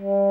Mm-hmm.